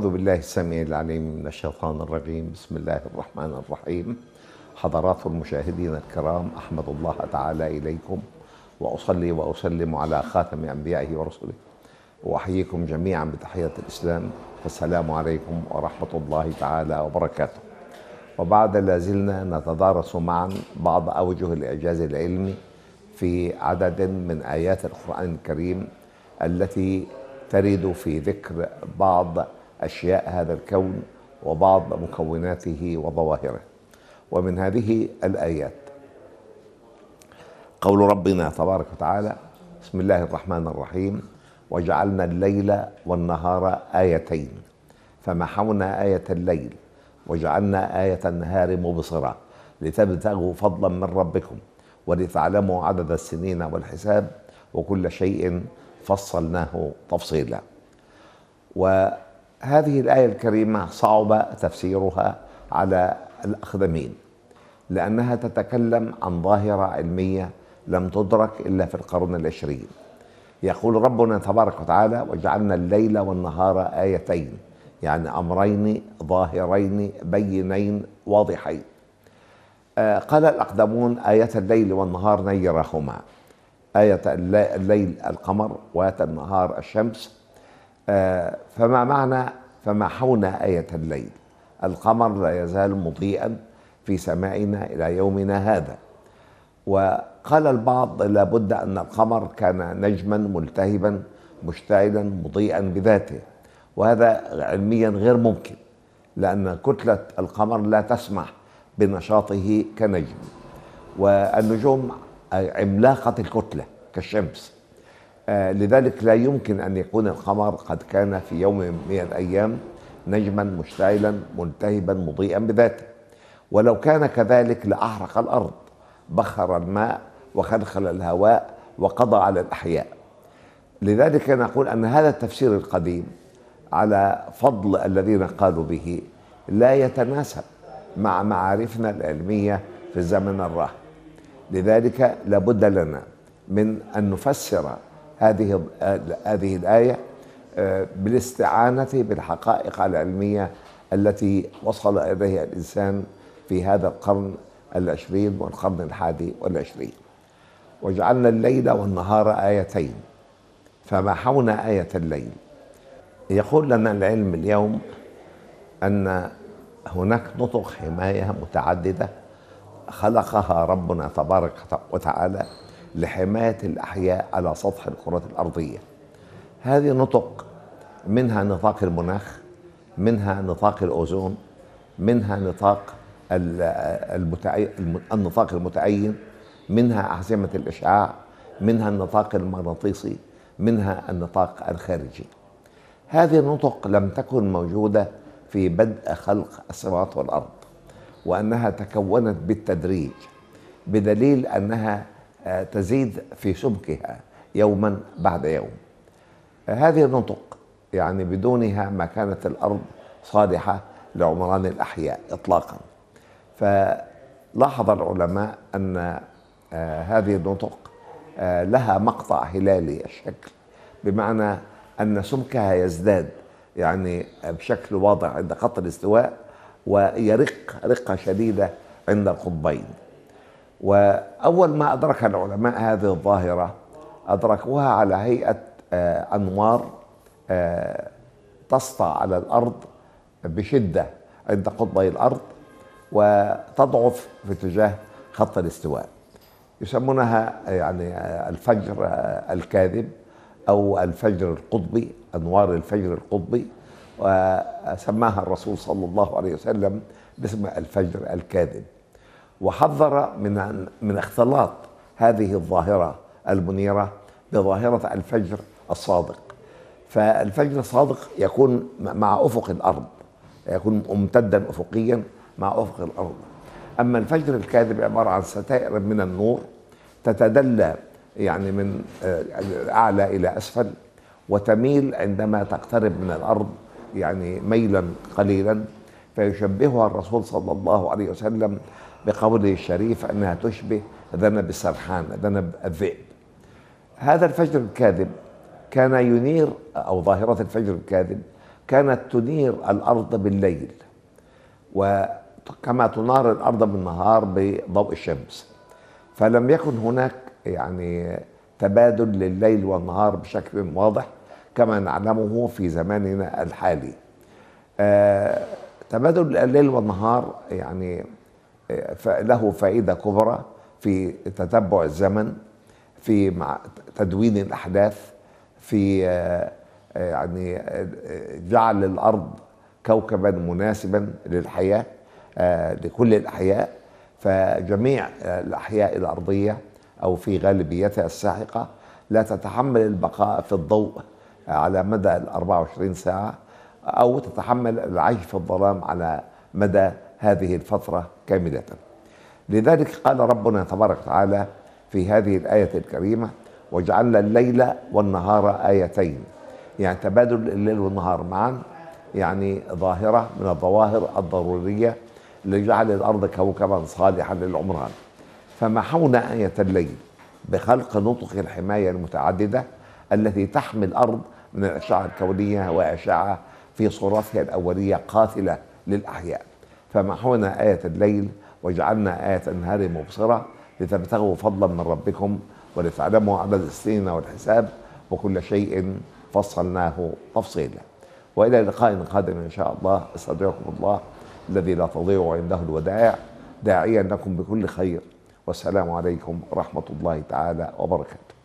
أعوذ بالله السميع العليم من الشيطان الرجيم. بسم الله الرحمن الرحيم. حضرات المشاهدين الكرام أحمد الله تعالى إليكم وأصلي وأسلم على خاتم أنبيائه ورسله. وأحييكم جميعا بتحية الإسلام. فالسلام عليكم ورحمة الله تعالى وبركاته. وبعد لا زلنا نتدارس معا بعض أوجه الإعجاز العلمي في عدد من آيات القرآن الكريم التي ترد في ذكر بعض أشياء هذا الكون وبعض مكوناته وظواهره. ومن هذه الآيات. قول ربنا تبارك وتعالى بسم الله الرحمن الرحيم وجعلنا الليل والنهار آيتين. فمحونا آية الليل وجعلنا آية النهار مبصرا لتبتغوا فضلا من ربكم ولتعلموا عدد السنين والحساب وكل شيء فصلناه تفصيلا. وهذه الآية الكريمة صعب تفسيرها على الأقدمين لأنها تتكلم عن ظاهرة علمية لم تدرك إلا في القرن العشرين. يقول ربنا تبارك وتعالى وجعلنا الليل والنهار آيتين يعني أمرين ظاهرين بينين واضحين. آه قال الأقدمون آية الليل والنهار نيرهما آية الليل القمر وآية النهار الشمس فما معنى فما حونا آية الليل؟ القمر لا يزال مضيئا في سمائنا إلى يومنا هذا. وقال البعض لابد أن القمر كان نجما ملتهبا مشتعلا مضيئا بذاته. وهذا علميا غير ممكن لأن كتلة القمر لا تسمح بنشاطه كنجم. والنجوم عملاقة الكتلة كالشمس آه لذلك لا يمكن أن يكون القمر قد كان في يوم من الأيام نجما مشتعلا ملتهبا مضيئا بذاته. ولو كان كذلك لأحرق الأرض بخر الماء وخلخل الهواء وقضى على الأحياء. لذلك نقول أن هذا التفسير القديم على فضل الذين قالوا به لا يتناسب مع معارفنا العلمية في الزمن الراهن. لذلك لابد لنا من أن نفسر هذه هذه الآية بالاستعانة بالحقائق العلمية التي وصل إليها الإنسان في هذا القرن العشرين والقرن الحادي والعشرين. وجعلنا الليل والنهار آيتين فمحونا آية الليل. يقول لنا العلم اليوم أن هناك نطق حماية متعددة خلقها ربنا تبارك وتعالى لحماية الأحياء على سطح الكرة الأرضية هذه نطق منها نطاق المناخ منها نطاق الأوزون منها نطاق. النطاق المتعين منها أحزمة الإشعاع منها النطاق المغناطيسي منها النطاق الخارجي هذه النطق لم تكن موجودة في بدء خلق السماوات والأرض وأنها تكونت بالتدريج بدليل أنها تزيد في سمكها يوما بعد يوم. هذه النطق يعني بدونها ما كانت الأرض صالحة لعمران الأحياء اطلاقا. فلاحظ العلماء أن هذه النطق لها مقطع هلالي الشكل بمعنى أن سمكها يزداد يعني بشكل واضح عند خط الاستواء ويرق رقة شديدة عند القطبين. وأول ما أدرك العلماء هذه الظاهرة أدركوها على هيئة أنوار تسطع على الأرض بشدة عند قطبي الأرض وتضعف في اتجاه خط الاستواء. يسمونها يعني الفجر الكاذب أو الفجر القطبي أنوار الفجر القطبي وسماها الرسول صلى الله عليه وسلم باسم الفجر الكاذب. وحذر من من اختلاط هذه الظاهرة المنيرة بظاهرة الفجر الصادق. فالفجر الصادق يكون مع أفق الأرض يكون ممتدا افقيا مع أفق الأرض. أما الفجر الكاذب عبارة عن ستائر من النور تتدلى يعني من أعلى إلى أسفل وتميل عندما تقترب من الأرض يعني ميلا قليلا فيشبهها الرسول صلى الله عليه وسلم بقوله الشريف أنها تشبه ذنب السرحان ذنب الذئب. هذا الفجر الكاذب كان ينير أو ظاهرة الفجر الكاذب كانت تنير الأرض بالليل وكما تنار الأرض بالنهار بضوء الشمس. فلم يكن هناك يعني تبادل لليل والنهار بشكل واضح كما نعلمه في زماننا الحالي. آه تبادل الليل والنهار يعني له فائدة كبرى في تتبع الزمن في مع تدوين الأحداث في آه يعني آه، جعل الأرض كوكبا مناسبا للحياة آه، لكل الأحياء. فجميع الأحياء الأرضية أو في غالبيتها الساحقة لا تتحمل البقاء في الضوء على مدى ال 24 ساعة أو تتحمل العيش في الظلام على مدى هذه الفترة كاملة. لذلك قال ربنا تبارك وتعالى في هذه الآية الكريمة وجعلنا الليل والنهار آيتين. يعني تبادل الليل والنهار معا يعني ظاهرة من الظواهر الضرورية لجعل الأرض كوكبا صالحا للعمران. فمحونا آية الليل؟ بخلق نطق الحماية المتعددة التي تحمي الأرض من الأشعة الكونية وأشعة في صورتها الأولية قاتلة للأحياء. فمحونا آية الليل وجعلنا آية النهار مبصرة لتبتغوا فضلا من ربكم ولتعلموا عدد السنين والحساب وكل شيء فصلناه تفصيلا. وإلى لقاء قادم إن شاء الله. أستودعكم الله الذي لا تضيع عنده الودائع. داعيا لكم بكل خير. والسلام عليكم ورحمة الله تعالى وبركاته.